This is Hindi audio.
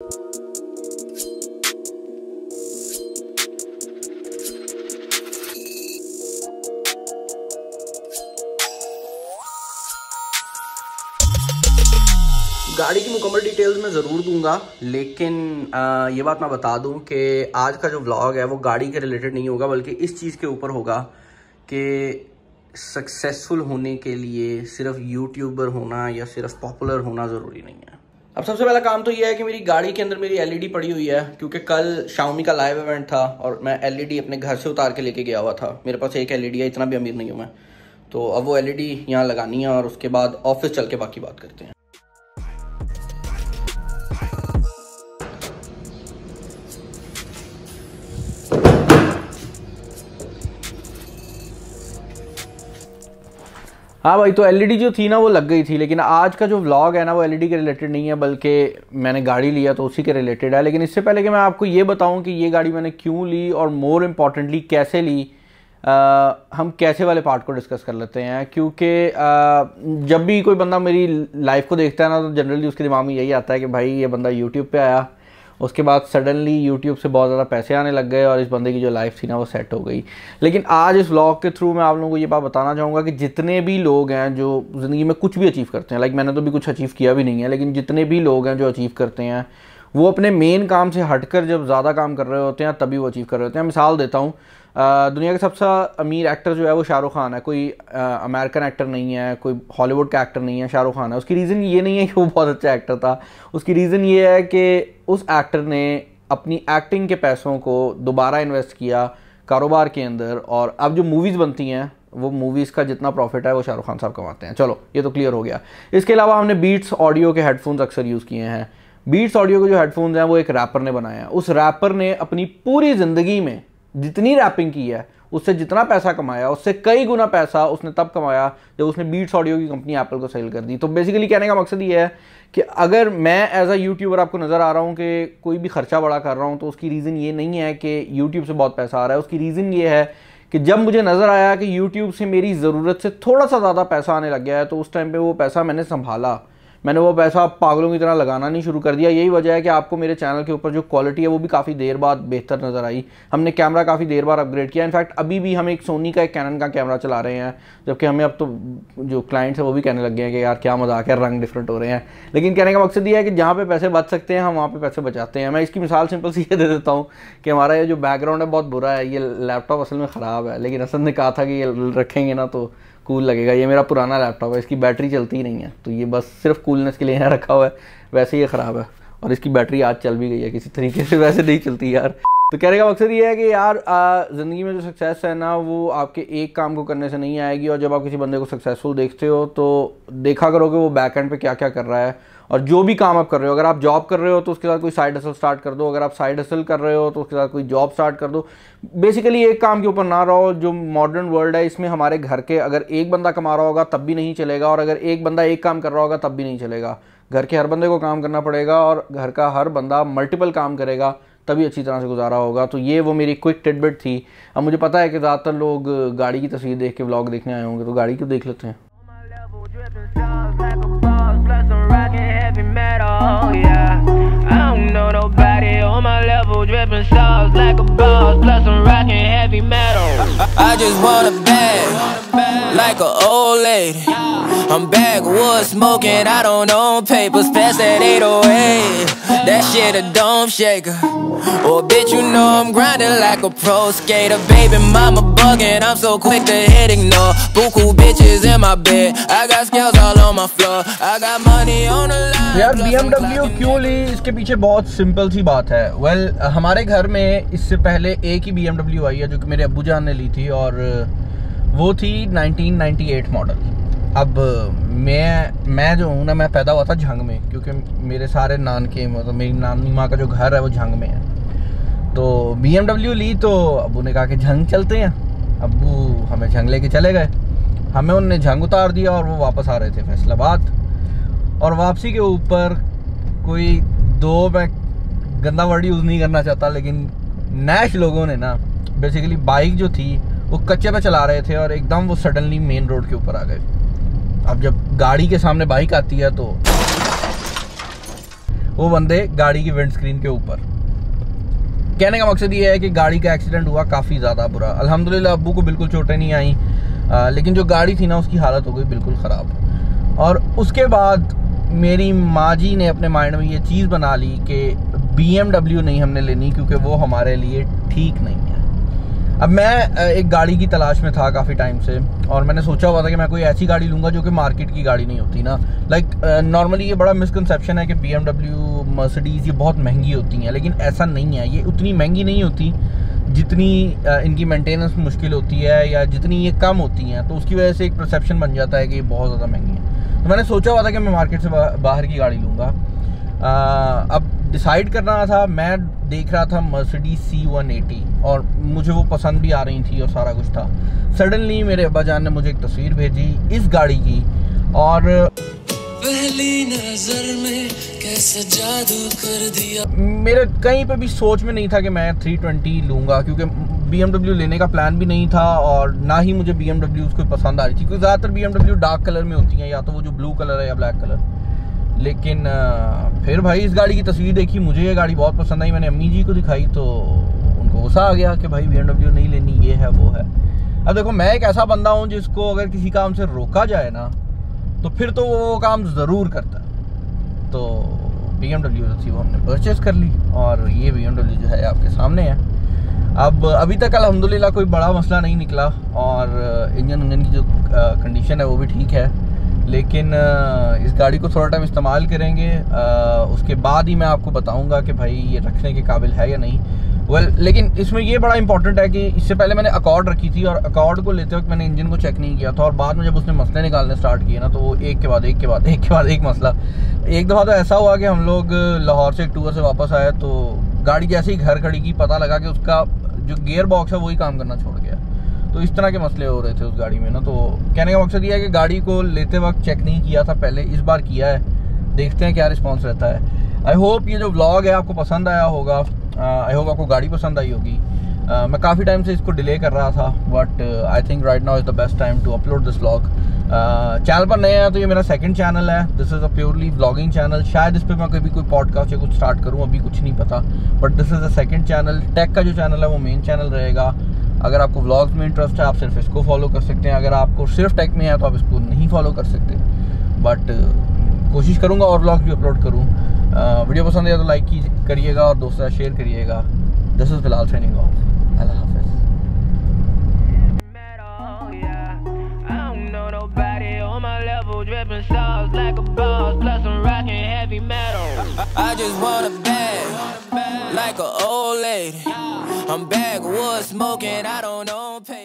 गाड़ी की मुकम्मल डिटेल्स मैं ज़रूर दूँगा लेकिन आ, ये बात मैं बता दूँ कि आज का जो व्लॉग है वो गाड़ी के रिलेटेड नहीं होगा बल्कि इस चीज़ के ऊपर होगा कि सक्सेसफुल होने के लिए सिर्फ़ यूट्यूबर होना या सिर्फ़ पॉपुलर होना ज़रूरी नहीं है। अब सबसे पहला काम तो ये है कि मेरी गाड़ी के अंदर मेरी एलईडी पड़ी हुई है, क्योंकि कल शाओमी का लाइव इवेंट था और मैं एलईडी अपने घर से उतार के लेके गया हुआ था। मेरे पास एक एलईडी है, इतना भी अमीर नहीं हूँ मैं। तो अब वो एलईडी यहाँ लगानी है और उसके बाद ऑफ़िस चल के बाकी बात करते हैं। हाँ भाई तो एलईडी जो थी ना वो लग गई थी लेकिन आज का जो व्लॉग है ना वो एलईडी के रिलेटेड नहीं है बल्कि मैंने गाड़ी लिया तो उसी के रिलेटेड है। लेकिन इससे पहले कि मैं आपको ये बताऊँ कि ये गाड़ी मैंने क्यों ली और मोर इम्पॉर्टेंटली कैसे ली आ, हम कैसे वाले पार्ट को डिस्कस कर लेते हैं क्योंकि जब भी कोई बंदा मेरी लाइफ को देखता है ना तो जनरली उसके दिमाग में यही आता है कि भाई ये बंदा यूट्यूब पर आया उसके बाद सडनली यूट्यूब से बहुत ज़्यादा पैसे आने लग गए और इस बंदे की जो लाइफ थी ना वो सेट हो गई। लेकिन आज इस व्लॉग के थ्रू मैं आप लोगों को ये बात बताना चाहूँगा कि जितने भी लोग हैं जो ज़िंदगी में कुछ भी अचीव करते हैं लाइक मैंने तो भी कुछ अचीव किया भी नहीं है, लेकिन जितने भी लोग हैं जो अचीव करते हैं, वो अपने मेन काम से हटकर जब ज़्यादा काम कर रहे होते हैं, तभी वो अचीव कर रहे होते हैं। मिसाल देता हूँ दुनिया का सबसे अमीर एक्टर जो है वो शाहरुख खान है। कोई अमेरिकन एक्टर नहीं है, कोई हॉलीवुड का एक्टर नहीं है, शाहरुख खान है। उसकी रीज़न ये नहीं है कि वो बहुत अच्छा एक्टर था। उसकी रीज़न ये है कि उस एक्टर ने अपनी एक्टिंग के पैसों को दोबारा इन्वेस्ट किया कारोबार के अंदर और अब जो मूवीज़ बनती हैं, वो मूवीज़ का जितना प्रॉफिट है, वो शाहरुख खान साहब कमाते हैं। चलो, ये तो क्लियर हो गया। इसके अलावा हमने बीट्स ऑडियो के हेडफोन्स अक्सर यूज़ किए हैं। बीट्स ऑडियो के जो हेडफोन्स हैं, वो एक रैपर ने बनाए हैं। उस रैपर ने अपनी पूरी ज़िंदगी में जितनी रैपिंग की है, उससे जितना पैसा कमाया, उससे कई गुना पैसा उसने तब कमाया जब उसने बीट्स ऑडियो की कंपनी एप्पल को सेल कर दी। तो बेसिकली कहने का मकसद ये है कि अगर मैं एज अ यूट्यूबर आपको नज़र आ रहा हूँ कि कोई भी खर्चा बड़ा कर रहा हूँ तो उसकी रीज़न ये नहीं है कि यूट्यूब से बहुत पैसा आ रहा है। उसकी रीज़न ये है कि जब मुझे नज़र आया कि यूट्यूब से मेरी ज़रूरत से थोड़ा सा ज़्यादा पैसा आने लग गया है तो उस टाइम पर वो पैसा मैंने संभाला। मैंने वो पैसा पागलों की तरह लगाना नहीं शुरू कर दिया। यही वजह है कि आपको मेरे चैनल के ऊपर जो क्वालिटी है, वो भी काफ़ी देर बाद बेहतर नज़र आई। हमने कैमरा काफ़ी देर बाद अपग्रेड किया। इनफैक्ट अभी भी हम एक सोनी का एक कैनन का कैमरा चला रहे हैं, जबकि हमें अब तो जो क्लाइंट्स हैं, वो भी कहने लग गए हैं कि यार क्या मज़ाक है, रंग डिफरेंट हो रहे हैं। लेकिन कहने का मकसद ये है कि जहाँ पर पैसे बच सकते हैं, हम वहाँ पर पैसे बचाते हैं। मैं इसकी मिसाल सिंपल सी ये दे देता हूँ कि हमारा ये जो बैकग्राउंड है, बहुत बुरा है। ये लैपटॉप असल में ख़राब है, लेकिन असल ने कहा था कि ये रखेंगे ना तो कूल लगेगा। ये मेरा पुराना लैपटॉप है, इसकी बैटरी चलती ही नहीं है। तो ये बस सिर्फ़ कूलनेस के लिए यहाँ रखा हुआ है। वैसे ये ख़राब है। और इसकी बैटरी आज चल भी गई है किसी तरीके से। वैसे नहीं चलती यार। तो कहने का मकसद ये है कि यार ज़िंदगी में जो सक्सेस है ना, वो आपके एक काम को करने से नहीं आएगी। और जब आप किसी बंदे को सक्सेसफुल देखते हो तो देखा करो कि वो बैक एंड पे क्या क्या कर रहा है। और जो भी काम आप कर रहे हो, अगर आप जॉब कर रहे हो तो उसके साथ कोई साइड हसल स्टार्ट कर दो, अगर आप साइड हसल कर रहे हो तो उसके साथ कोई जॉब स्टार्ट कर दो। बेसिकली एक काम के ऊपर ना रहो, जो मॉडर्न वर्ल्ड है, इसमें हमारे घर के अगर एक बंदा कमा रहा होगा, तब भी नहीं चलेगा, और अगर एक बंदा एक काम कर रहा होगा, तब भी नहीं चलेगा। घर के हर बंदे को काम करना पड़ेगा, और घर का हर बंदा मल्टीपल काम करेगा, तभी अच्छी तरह से गुजारा होगा। तो ये वो मेरी क्विक टिडबिट थी। अब मुझे पता है कि ज़्यादातर लोग गाड़ी की तस्वीर देख के व्लॉग देखने आए होंगे तो गाड़ी क्यों देख लेते हैं? Oh, dripping sauce like a boss, plus I'm rocking heavy metal. I just want a bag, like a old lady. I'm backwoods smoking, I don't own papers, pass that 808. That shit a dome shaker. Oh, bitch, you know I'm grinding like a pro skater. Baby, mama bugging, I'm so quick to hit ignore. Buku bitches in my bed, I got scales all on my floor. I got money on the line. यार BMW क्यों ली इसके पीछे बहुत सिंपल सी बात है वेल well, हमारे घर में इससे पहले एक ही BMW आई है जो कि मेरे अबू जान ने ली थी और वो थी 1998 मॉडल अब, मैं मैं जो हूँ ना, मैं पैदा हुआ था झंग में, क्योंकि मेरे सारे नान के मतलब मेरी नानी माँ का जो घर है, वो झंग में है। तो बीएमडब्ल्यू ली तो अबू ने कहा कि झंग चलते हैं। अबू हमें झंग लेके चले गए। हमें उनने झंग उतार दिया और वो वापस आ रहे थे फैसलाबाद। और वापसी के ऊपर कोई दो मैं गंदा वर्ड यूज़ नहीं करना चाहता, लेकिन नैश लोगों ने ना बेसिकली बाइक जो थी वो कच्चे पे चला रहे थे और एकदम वो सडनली मेन रोड के ऊपर आ गए। अब जब गाड़ी के सामने बाइक आती है तो वो बंदे गाड़ी की विंड स्क्रीन के ऊपर। कहने का मकसद ये है कि गाड़ी का एक्सीडेंट हुआ, काफ़ी ज़्यादा बुरा। अल्हम्दुलिल्लाह अबू को बिल्कुल चोटें नहीं आई। लेकिन जो गाड़ी थी ना, उसकी हालत हो गई बिल्कुल ख़राब। और उसके बाद मेरी माँ जी ने अपने माइंड में ये चीज़ बना ली कि BMW नहीं हमने लेनी, क्योंकि वो हमारे लिए ठीक नहीं है। अब मैं एक गाड़ी की तलाश में था काफ़ी टाइम से, और मैंने सोचा हुआ था कि मैं कोई ऐसी गाड़ी लूँगा जो कि मार्केट की गाड़ी नहीं होती ना। लाइक नॉर्मली ये बड़ा मिसकनसेप्शन है कि बी एम मर्सिडीज़ ये बहुत महँगी होती हैं, लेकिन ऐसा नहीं है। ये उतनी महँगी नहीं होती जितनी इनकी मेंटेनेंस मुश्किल होती है या जितनी ये कम होती हैं तो उसकी वजह से एक परसेप्शन बन जाता है कि ये बहुत ज़्यादा महँगी है। तो मैंने सोचा हुआ था कि मैं मार्केट से बाहर की गाड़ी लूँगा। अब डिसाइड करना था मैं देख रहा था मर्सिडीज सी वन एटी और मुझे वो पसंद भी आ रही थी और सारा कुछ था। सडनली मेरे अब्बा जान ने मुझे एक तस्वीर भेजी इस गाड़ी की और पहली नज़र में कैसे जादू कर दिया। मेरे कहीं पे भी सोच में नहीं था कि मैं 320 लूँगा क्योंकि बीएमडब्ल्यू लेने का प्लान भी नहीं था और ना ही मुझे बीएमडब्ल्यू उसको पसंद आ रही थी क्योंकि ज़्यादातर BMW डार्क कलर में होती हैं या तो वो जो ब्लू कलर है या ब्लैक कलर लेकिन फिर भाई इस गाड़ी की तस्वीर देखी, मुझे ये गाड़ी बहुत पसंद आई, मैंने अम्मी जी को दिखाई तो उनको गुस्सा आ गया कि भाई BMW नहीं लेनी, ये है, वो है। अब देखो, मैं एक ऐसा बंदा हूँ जिसको अगर किसी काम से रोका जाए ना तो फिर तो वो काम ज़रूर करता तो बी एम डब्ल्यू थी, वो हमने परचेज़ कर ली, और ये बी एम डब्ल्यू जो है, आपके सामने है। अब अभी तक अलहमदिल्ला कोई बड़ा मसला नहीं निकला, और इंजन उंजन की जो कंडीशन है, वो भी ठीक है। लेकिन इस गाड़ी को थोड़ा टाइम इस्तेमाल करेंगे। उसके बाद ही मैं आपको बताऊँगा कि भाई ये रखने के काबिल है या नहीं। वेल well, लेकिन इसमें ये बड़ा इंपॉर्टेंट है कि इससे पहले मैंने अकॉर्ड रखी थी और अकॉर्ड को लेते वक्त मैंने इंजन को चेक नहीं किया था और बाद में जब उसने मसले निकालने स्टार्ट किए ना तो वो एक के बाद एक के बाद एक के बाद एक मसला। एक दफ़ा तो ऐसा हुआ कि हम लोग लाहौर से एक टूर से वापस आए तो गाड़ी जैसे ही घर खड़ी की पता लगा कि उसका जो गेयर बॉक्स है वही काम करना छोड़ गया। तो इस तरह के मसले हो रहे थे उस गाड़ी में ना तो कहने का मकसद ये है कि गाड़ी को लेते वक्त चेक नहीं किया था पहले इस बार किया है। देखते हैं क्या रिस्पॉन्स रहता है। आई होप ये जो व्लॉग है आपको पसंद आया होगा। आई होप आपको गाड़ी पसंद आई होगी। Uh, मैं काफ़ी टाइम से इसको डिले कर रहा था but I think right now is the best time to upload this vlog channel पर नए हैं तो ये मेरा सेकंड चैनल है। This is a purely vlogging channel शायद इस पर मैं कभी कोई पॉडकास्ट या कुछ स्टार्ट करूँ अभी कुछ नहीं पता। But this is a second channel tech का जो चैनल है वो मेन चैनल रहेगा। अगर आपको व्लॉग्स में इंटरेस्ट है आप सिर्फ़ इसको फॉलो कर सकते हैं। अगर आपको सिर्फ़ टेक में है तो आप इसको नहीं फॉलो कर सकते। बट कोशिश करूँगा और व्लॉग्स भी अपलोड करूँ। वीडियो पसंद है तो लाइक की करिएगा और दोस्तों शेयर करिएगा। दिस इज़ फ़िलहाल ट्रेनिंग ऑफ़ अल्लाह हाफिज़ dripping sauce like a boss, plus I'm rocking heavy metal. I just want a bag, like an old lady. I'm backwoods smoking, I don't papers.